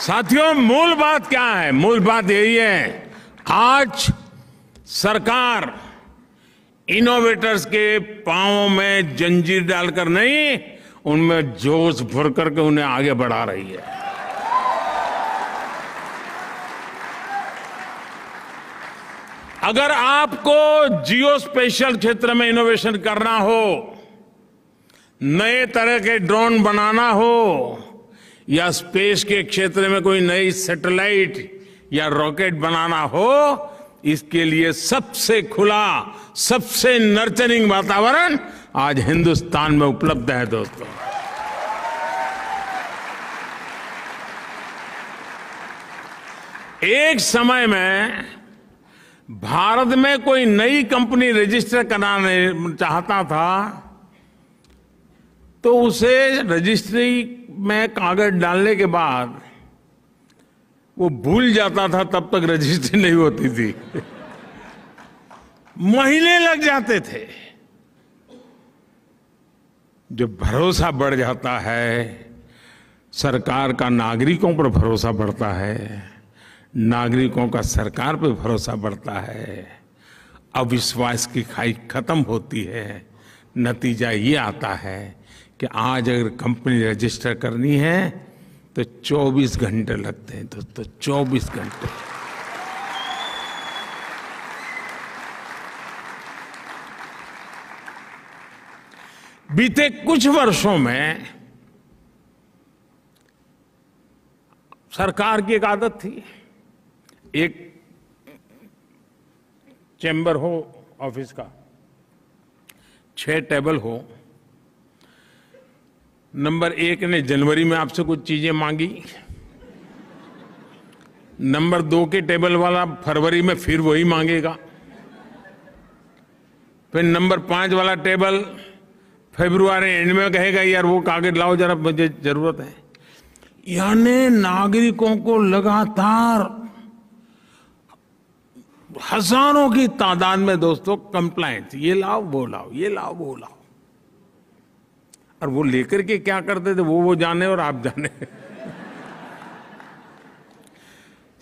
साथियों, मूल बात क्या है? मूल बात यही है, आज सरकार इनोवेटर्स के पांवों में जंजीर डालकर नहीं, उनमें जोश भर करके उन्हें आगे बढ़ा रही है। अगर आपको जियो स्पेशल क्षेत्र में इनोवेशन करना हो, नए तरह के ड्रोन बनाना हो या स्पेस के क्षेत्र में कोई नई सैटेलाइट या रॉकेट बनाना हो, इसके लिए सबसे खुला, सबसे नर्चरिंग वातावरण आज हिंदुस्तान में उपलब्ध है, दोस्तों। एक समय में भारत में कोई नई कंपनी रजिस्टर कराने चाहता था तो उसे रजिस्ट्री में कागज़ डालने के बाद वो भूल जाता था, तब तक रजिस्ट्री नहीं होती थी। महीने लग जाते थे। जब भरोसा बढ़ जाता है, सरकार का नागरिकों पर भरोसा बढ़ता है, नागरिकों का सरकार पर भरोसा बढ़ता है, अविश्वास की खाई खत्म होती है, नतीजा ये आता है कि आज अगर कंपनी रजिस्टर करनी है तो 24 घंटे लगते हैं दोस्तों तो 24 घंटे। बीते कुछ वर्षों में सरकार की एक आदत थी। एक चैम्बर हो ऑफ़िस का, छह टेबल हो नंबर एक ने जनवरी में आपसे कुछ चीज़ें मांगी। नंबर दो के टेबल वाला फरवरी में फिर वही मांगेगा। फिर नंबर पाँच वाला टेबल फेब्रुआरी एंड में कहेगा, यार वो कागज़ लाओ जरा, मुझे ज़रूरत है। यानी नागरिकों को लगातार हज़ारों की तादाद में दोस्तों कंप्लाइंट ये लाओ, वो लाओ, ये लाओ, वो लाओ। और वो लेकर के क्या करते थे? वो वो जाने और आप जाने।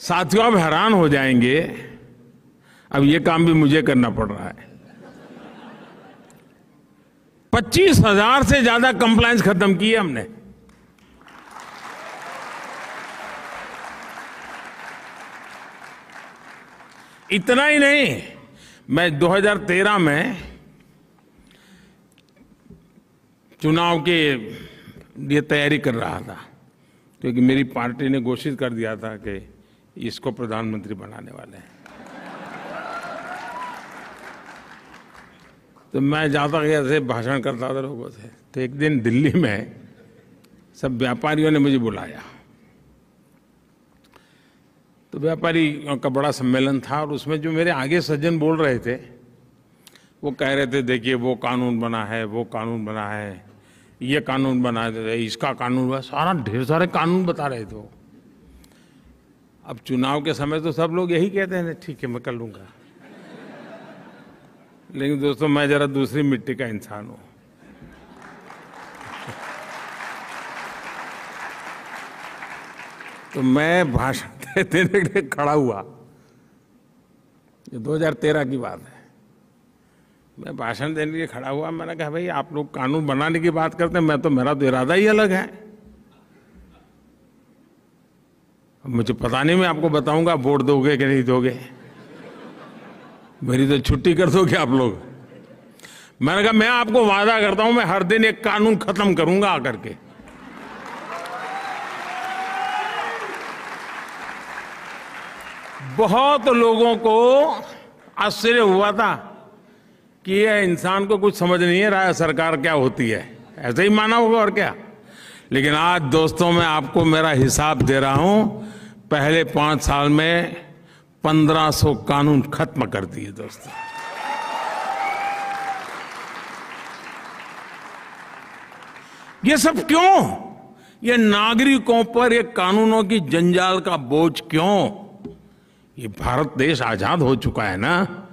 साथियों, आप हैरान हो जाएँगे। अब ये काम भी मुझे करना पड़ रहा है। पच्चीस हज़ार से ज़्यादा कंप्लायंस खत्म किए हमने। इतना ही नहीं, मैं 2013 में चुनाव के लिए तैयारी कर रहा था, क्योंकि मेरी पार्टी ने घोषित कर दिया था कि इसको प्रधानमंत्री बनाने वाले हैं। तो मैं जाता गया ऐसे भाषण करता था लोगों से। तो एक दिन दिल्ली में सब व्यापारियों ने मुझे बुलाया। तो व्यापारी का बड़ा सम्मेलन था और उसमें जो मेरे आगे सज्जन बोल रहे थे, वो कह रहे थे, देखिए, वो कानून बना है, वो कानून बना है ये कानून बना है इसका कानून बना, सारा ढेर सारे कानून बता रहे थे अब चुनाव के समय तो सब लोग यही कहते हैं, ठीक है, मैं कर लूँगा। लेकिन दोस्तों, मैं जरा दूसरी मिट्टी का इंसान हूँ। तो मैं भाषण देने के लिए खड़ा हुआ। ये 2013 की बात है। मैं भाषण देने के लिए खड़ा हुआ, मैंने कहा, भाई, आप लोग कानून बनाने की बात करते हैं, मैं तो मेरा तो इरादा ही अलग है। मुझे पता नहीं, मैं आपको बताऊँगा, वोट दोगे कि नहीं दोगे? मेरी तो छुट्टी कर दोगे आप लोग। मैंने कहा, मैं आपको वादा करता हूँ, मैं हर दिन एक कानून खत्म करूँगा आकर के। बहुत लोगों को आश्चर्य हुआ था। कि ये इंसान को कुछ समझ नहीं है रहा सरकार क्या होती है। ऐसे ही माना होगा और क्या। लेकिन आज दोस्तों, मैं आपको मेरा हिसाब दे रहा हूँ, पहले पाँच साल में 1500 कानून खत्म कर दिए दोस्तों। ये सब क्यों? ये नागरिकों पर, ये कानूनों की जंजाल का बोझ क्यों? ये भारत देश आज़ाद हो चुका है ना?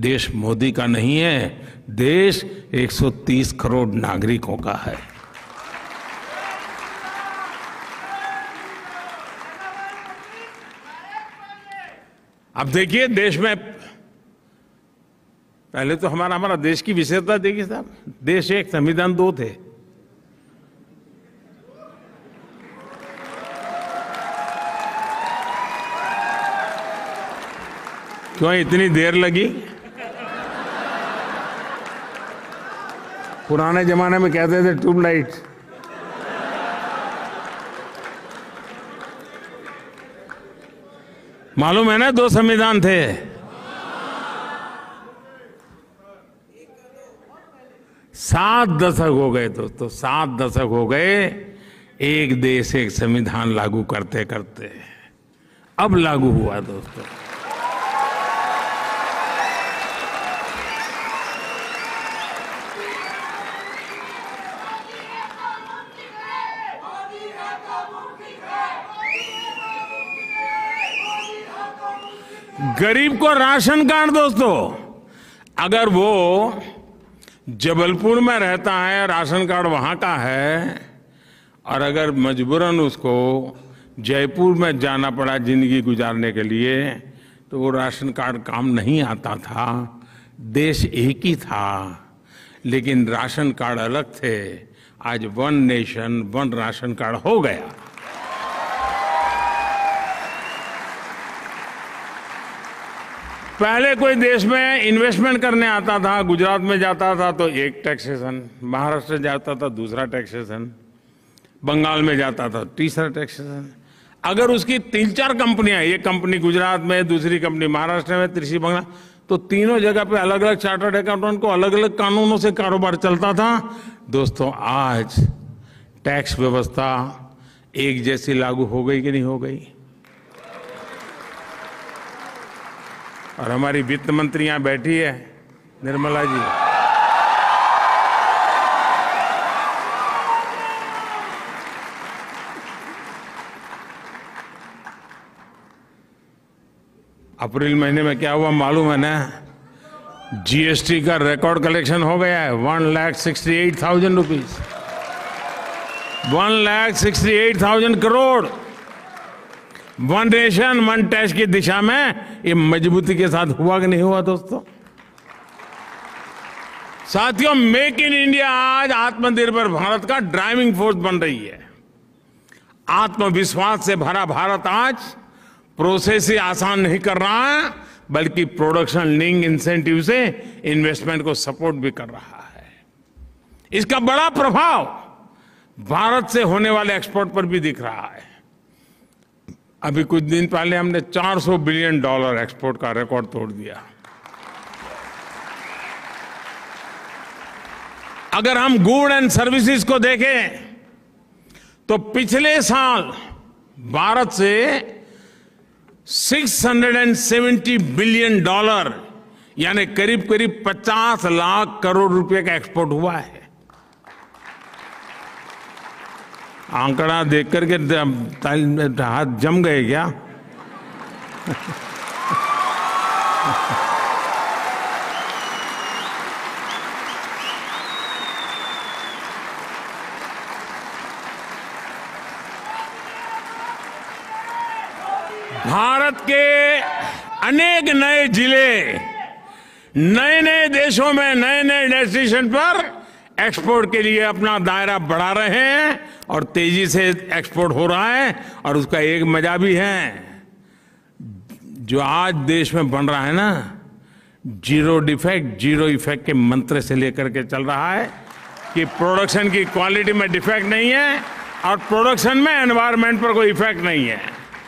देश मोदी का नहीं है, देश 130 करोड़ नागरिकों का है। अब देखिए, देश में पहले तो हमारा हमारा देश की विशेषता देखिए साहब, देश एक, संविधान दो थे। क्यों इतनी देर लगी? पुराने जमाने में कहते थे ट्यूबलाइट। मालूम है ना दो संविधान थे? सात दशक हो गए दोस्तों, सात दशक हो गए, एक देश एक संविधान लागू करते करते अब लागू हुआ दोस्तों। गरीब को राशन कार्ड दोस्तों। अगर वो जबलपुर में रहता है, राशन कार्ड वहाँ का है, और अगर मजबूरन उसको जयपुर में जाना पड़ा ज़िंदगी गुजारने के लिए तो वो राशन कार्ड काम नहीं आता था। देश एक ही था, लेकिन राशन कार्ड अलग थे। आज one nation, one ration card हो गया। पहले कोई देश में इन्वेस्टमेंट करने आता था, गुजरात में जाता था तो एक टैक्सेशन महाराष्ट्र जाता था, दूसरा टैक्सेशन बंगाल में जाता था, तीसरा टैक्सेशन अगर उसकी तीन चार कंपनियाँ एक कंपनी गुजरात में, दूसरी कंपनी महाराष्ट्र में, तीसरी बंगाल तो तीनों जगह पे अलग अलग चार्टर्ड अकाउंटेंट को अलग अलग कानूनों से कारोबार चलता था। दोस्तों, आज टैक्स व्यवस्था एक जैसी लागू हो गई कि नहीं हो गई? और हमारी वित्त मंत्री यहाँ बैठी है, निर्मला जी। अप्रैल महीने में क्या हुआ मालूम है ना? जीएसटी का रिकॉर्ड कलेक्शन हो गया है one lakh sixty eight thousand rupees one lakh sixty eight thousand crore one nation one tax की दिशा में ये मजबूती के साथ हुआ कि नहीं हुआ दोस्तों? साथियों, मेक इन इंडिया आज आत्मनिर्भर भारत का ड्राइविंग फोर्स बन रही है। आत्मविश्वास से भरा भारत आज प्रोसेस ही आसान नहीं कर रहा है, बल्कि प्रोडक्शन लिंक इंसेंटिव से इन्वेस्टमेंट को सपोर्ट भी कर रहा है। इसका बड़ा प्रभाव भारत से होने वाले एक्सपोर्ट पर भी दिख रहा है। अभी कुछ दिन पहले हमने 400 बिलियन डॉलर एक्सपोर्ट का रिकॉर्ड तोड़ दिया। अगर हम गुड एंड सर्विसेज़ को देखें तो पिछले साल भारत से 670 बिलियन डॉलर, यानी करीब करीब 50 लाख करोड़ रुपए का एक्सपोर्ट हुआ है। आंकड़ा देख करके हाथ जम गए क्या? भारत के अनेक नए ज़िले नए नए देशों में नए नए डेस्टिनेशन पर एक्सपोर्ट के लिए अपना दायरा बढ़ा रहे हैं और तेज़ी से एक्सपोर्ट हो रहा है और उसका एक मज़ा भी है। जो आज देश में बन रहा है ना, ज़ीरो डिफेक्ट, ज़ीरो इफ़ेक्ट के मंत्र से लेकर के चल रहा है कि प्रोडक्शन की क्वालिटी में डिफेक्ट नहीं है और प्रोडक्शन में एनवायरमेंट पर कोई इफ़ेक्ट नहीं है।